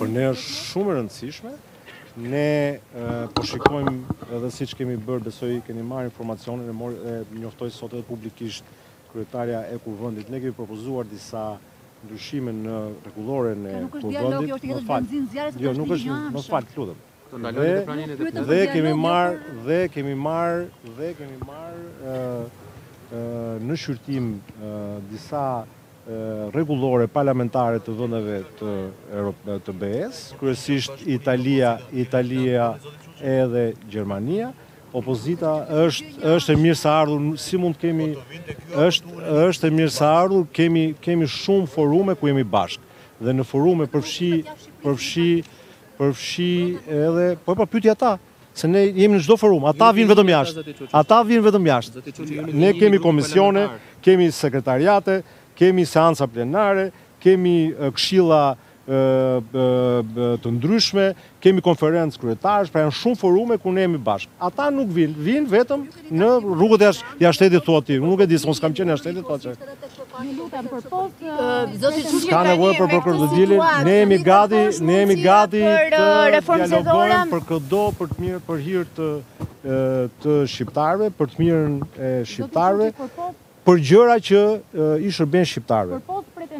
Për ne është shumë e rëndësishme. Ne po shikojmë edhe siç kemi bërë, besoj i keni marrë informacionin e, mor, e njoftoj sot edhe publikisht kryetarja e kuvendit. Ne kemi propozuar disa ndryshime në rregulloren e kuvendit. Nuk është dialogi, është jetë ti benzinë zjarrit, jo, nuk është, më fal, të lutem. Dhe kemi marrë, dhe kemi marrë, dhe kemi marrë në shqyrtim disa rregullore parlamentare të vendeve të BE-së, kryesisht Italia, Italia edhe Gjermania, opozita është e mirëseardhur, si mund kemi, është e mirëseardhur, kemi shumë forume ku jemi bashkë, dhe në forume përfshi, përfshi, përfshi edhe po epo pyeti ata se ne jemi në çdo forum, ata vijnë vetëm jashtë. Ata vijnë vetëm jashtë. Ne kemi komisione, kemi sekretariate, kemi seanca plenare, kemi këshilla të ndryshme, kemi konferencë kryetarësh, pra janë shumë forume ku ne jemi bashkë. Ata nuk vijnë, vijnë vetëm Në rrugëtë jashtë i ke thua ti, nuk e di, s'on s'kam qenë jashtë shtetit, pra që. Ju lutem për post, zoti Çuçi ka nevojë për për krokodilin. Ne jemi gati, ne jemi gati të dialogojmë me këdo për të mirë për hir të të shqiptarëve, për të mirën e shqiptarëve, për gjëra që i shërben shqiptarëve.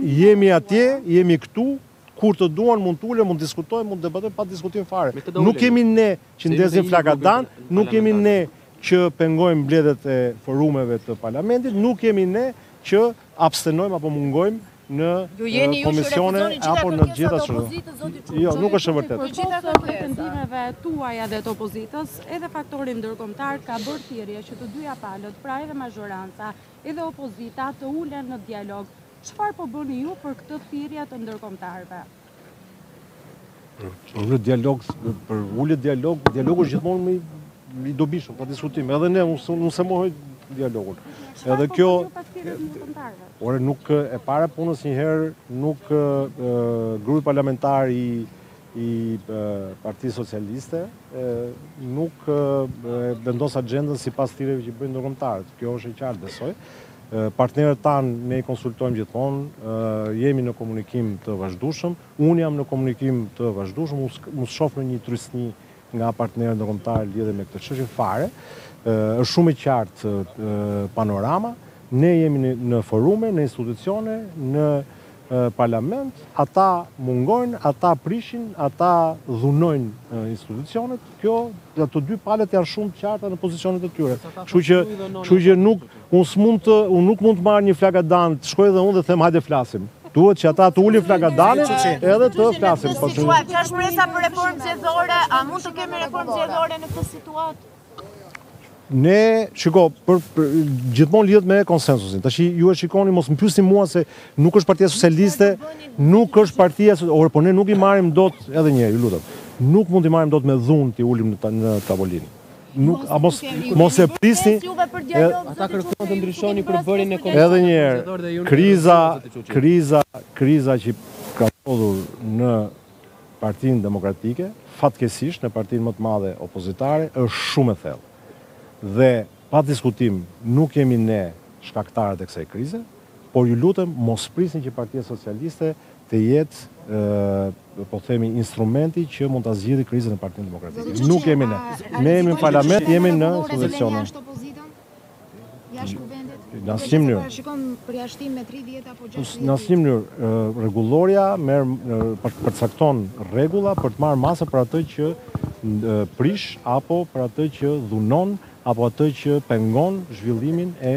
Jemi atje, jemi këtu, Kur të duan mund të ulen, mund të diskutojnë, mund të debatojnë pa diskutim fare. Nuk jemi ne që ndezim flakadanë, nuk jemi ne që pengojmë mbledhjet e forumeve të parlamentit, nuk jemi ne që abstenojmë apo mungojmë në komisione apo në gjithçka. Jo, nuk është e vërtetë. Përtej këtyre pretendimeve tuaja dhe të opozitës, edhe faktori ndërkombëtar ka bërë thirrje që të dyja palët, pra edhe mazhoranca, edhe opozita të ulen në dialog. Çfarë po bëni ju për këtë thirrje të ndërkombëtarëve? Për t'u ulur në dialog, për ulje dialog, dialogu është gjithmonë më i dobishëm, pa diskutim. Edhe ne, unë s'e mohoj dialogun. Edhe po kjo... Ore, nuk, e para e punës njëherë, nuk grupi parlamentar i i Partisë Socialiste nuk e vendos axhendën sipas thirrjeve që bëjnë ndërkombëtarët. Kjo është e qartë besoj. Partnerët tanë ne i konsultojmë gjithmonë, jemi në komunikim të vazhdueshëm. Unë jam në komunikim të vazhdueshëm, unë s'shoh ndonjë trysni nga partnerët ndërkombëtarë lidhur me këtë çështje fare. Është shumë e qartë panorama. Ne jemi në forume, në institucione, në parlament, ata mungojnë, ata prishin, ata dhunojnë institucionet. Kjo, të dy palët janë shumë të qarta në pozicionet e tyre. Kështu që, kështu që nuk Unë s'mund të, unë nuk mund të marr një flakadan, të shkoj dhe unë t'i them hajde flasim. Duhet që ata të ulin flakadanë edhe të flasim. Po që është shpresa për reformë zgjedhore, a mund të kemi reformë zgjedhore në këtë situatë? Ne, shiko, për, për gjithmonë lidhet me konsensusin. Tash ju e shikoni mos më pyesni mua se nuk është partia socialiste, nuk është partia, por ne nuk i marrim dot edhe një herë, ju lutem. Nuk mund t'i marrim dot me dhunë t'i ulim në, në tavolinë. nuk a mos mos e prisni ata kërkojnë të ndryshoni përbërjen e komisionit edhe një herë kriza kriza kriza që ka ndodhur në Partinë Demokratike fatkeqësisht në partinë më të madhe opozitare është shumë e thellë dhe pa diskutim nuk jemi ne shkaktarët e kësaj krize por ju lutem mos prisni që Partia Socialiste të jetë ë po themi instrumenti që mund ta zgjidhë krizën e Partinë Demokratike. Nuk jemi ne. Ne jemi në parlament, jemi në opozicion. Jashtë opozitën? Jashtë kuvendit? Në asnjë mënyrë. Shikon përjashtim me 3 vjet apo 6 vjet. Në asnjë mënyrë. Rregullorja përcakton rregulla për të marrë masa për atë që prish apo për atë që dhunon apo atë që pengon zhvillimin e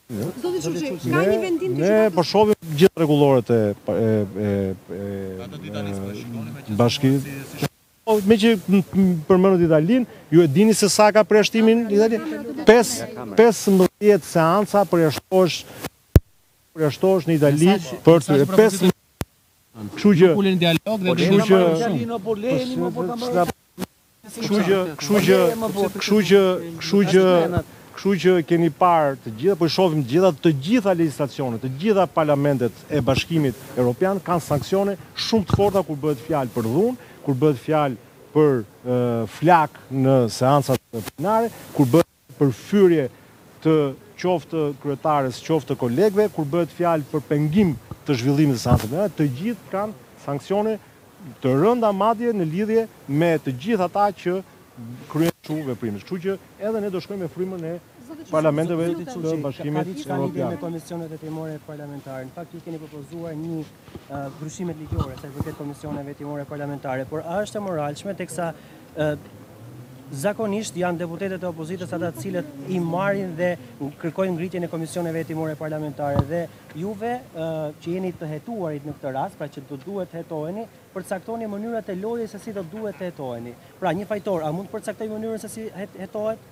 Zoti Çuçi, ka një vendim të gjykatës? Ne po shohim gjithë rregulloret e Bashkimit. Po, meqë përmendët Italinë, ju e dini se sa ka përjashtimin Italia? 15 seanca përjashtohesh përjashtohesh në Itali për këtë. Kështu që Kështu që Kështu që, kështu që, kështu që, kështu që, kështu që keni parë të gjitha, po i shohim të gjitha, të gjitha legjislacionet, të gjitha parlamentet e Bashkimit Evropian kanë sanksione shumë të forta kur bëhet fjalë për dhunë, kur bëhet fjalë për flakë në seancat plenare, kur bëhet për fyerje të qoftë kryetares, qoftë të kolegëve kur bëhet fjalë për pengim të zhvillimit të seancës plenare të gjithë kanë sanksione të rënda madje në lidhje me të gjithë ata që kryejnë kësi veprimesh kështu që edhe ne do shkojmë me frymën e parlamenteve të Bashkimit Evropian. Ka lidhje me komisionet hetimore parlamentare. Në fakt ju keni propozuar një ndryshim ligjor sa i përket komisioneve hetimore parlamentare, por a është e moralshme teksa zakonisht janë deputetët e opozitës ata të cilët i marrin dhe kërkojnë ngritjen e komisioneve hetimore parlamentare dhe juve që jeni të hetuarit në këtë rast, pra që do duhet të hetoheni, përcaktoni mënyrat e lojës se si do duhet të hetoheni. Pra një fajtor, a mund të përcaktojë mënyrën se si hetohet?